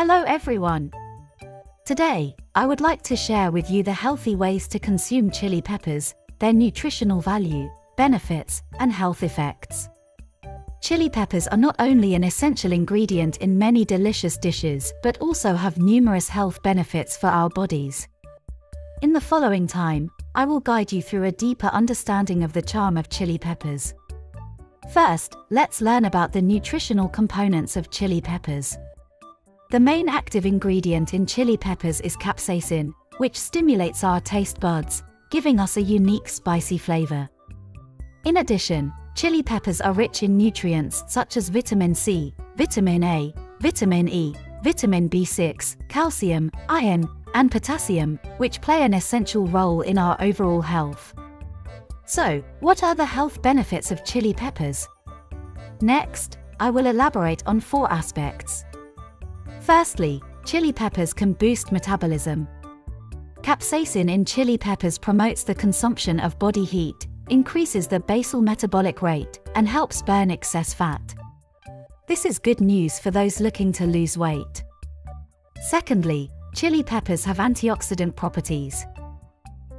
Hello everyone! Today, I would like to share with you the healthy ways to consume chili peppers, their nutritional value, benefits, and health effects. Chili peppers are not only an essential ingredient in many delicious dishes but also have numerous health benefits for our bodies. In the following time, I will guide you through a deeper understanding of the charm of chili peppers. First, let's learn about the nutritional components of chili peppers. The main active ingredient in chili peppers is capsaicin, which stimulates our taste buds, giving us a unique spicy flavor. In addition, chili peppers are rich in nutrients such as vitamin C, vitamin A, vitamin E, vitamin B6, calcium, iron, and potassium, which play an essential role in our overall health. So, what are the health benefits of chili peppers? Next, I will elaborate on four aspects. Firstly, chili peppers can boost metabolism. Capsaicin in chili peppers promotes the consumption of body heat, increases the basal metabolic rate, and helps burn excess fat. This is good news for those looking to lose weight. Secondly, chili peppers have antioxidant properties.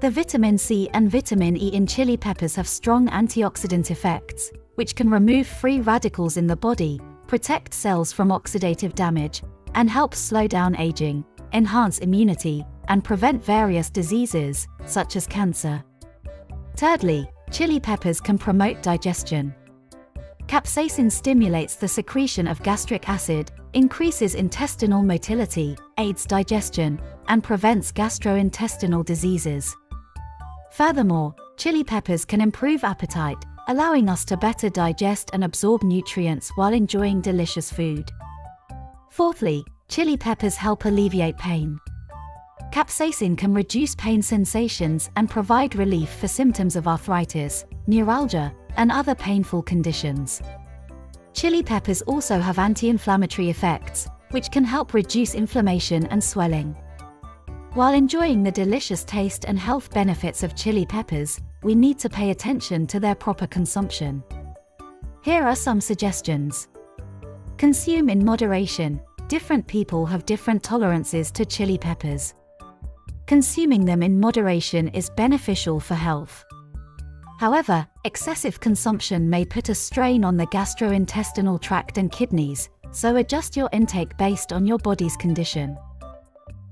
The vitamin C and vitamin E in chili peppers have strong antioxidant effects, which can remove free radicals in the body, protect cells from oxidative damage, and helps slow down aging, enhance immunity, and prevent various diseases, such as cancer. Thirdly, chili peppers can promote digestion. Capsaicin stimulates the secretion of gastric acid, increases intestinal motility, aids digestion, and prevents gastrointestinal diseases. Furthermore, chili peppers can improve appetite, allowing us to better digest and absorb nutrients while enjoying delicious food. Fourthly, chili peppers help alleviate pain. Capsaicin can reduce pain sensations and provide relief for symptoms of arthritis, neuralgia, and other painful conditions. Chili peppers also have anti-inflammatory effects, which can help reduce inflammation and swelling. While enjoying the delicious taste and health benefits of chili peppers, we need to pay attention to their proper consumption. Here are some suggestions. Consume in moderation, different people have different tolerances to chili peppers. Consuming them in moderation is beneficial for health. However, excessive consumption may put a strain on the gastrointestinal tract and kidneys, so adjust your intake based on your body's condition.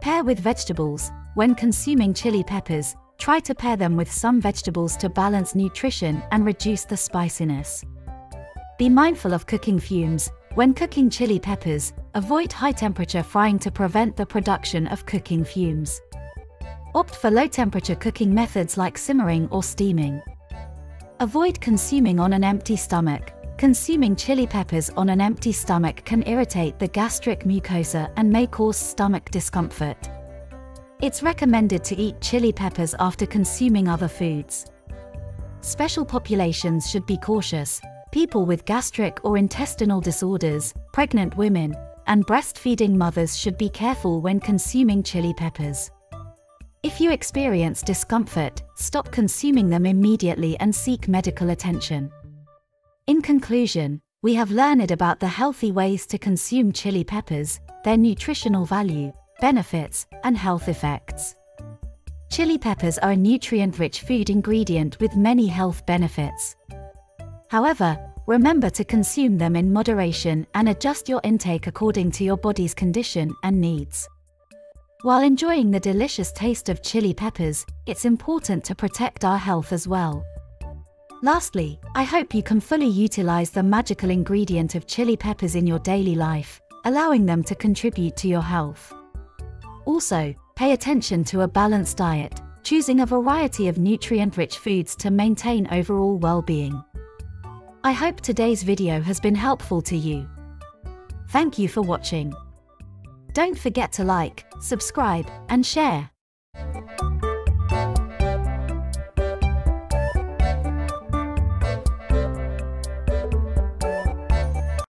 Pair with vegetables. When consuming chili peppers, try to pair them with some vegetables to balance nutrition and reduce the spiciness. Be mindful of cooking fumes, when cooking chili peppers, avoid high temperature frying to prevent the production of cooking fumes. Opt for low temperature cooking methods like simmering or steaming. Avoid consuming on an empty stomach. Consuming chili peppers on an empty stomach can irritate the gastric mucosa and may cause stomach discomfort. It's recommended to eat chili peppers after consuming other foods. Special populations should be cautious, people with gastric or intestinal disorders, pregnant women, and breastfeeding mothers should be careful when consuming chili peppers. If you experience discomfort, stop consuming them immediately and seek medical attention. In conclusion, we have learned about the healthy ways to consume chili peppers, their nutritional value, benefits, and health effects. Chili peppers are a nutrient-rich food ingredient with many health benefits. However, remember to consume them in moderation and adjust your intake according to your body's condition and needs. While enjoying the delicious taste of chili peppers, it's important to protect our health as well. Lastly, I hope you can fully utilize the magical ingredient of chili peppers in your daily life, allowing them to contribute to your health. Also, pay attention to a balanced diet, choosing a variety of nutrient-rich foods to maintain overall well-being. I hope today's video has been helpful to you. Thank you for watching. Don't forget to like, subscribe, and share.